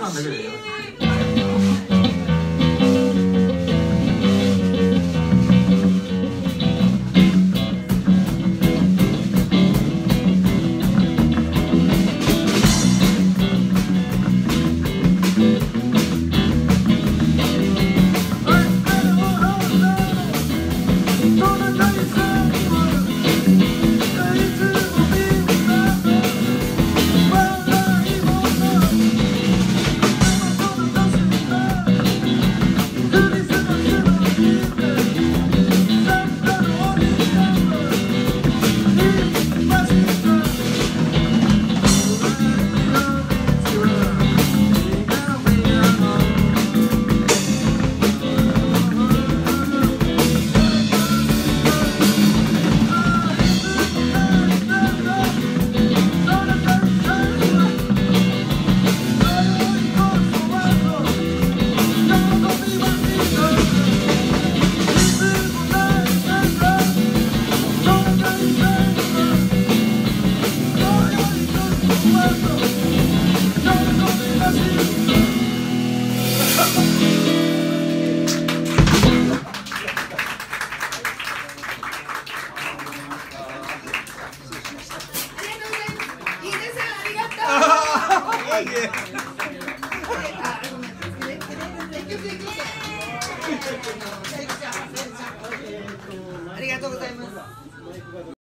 안 되게 돼요. ありがとうございます。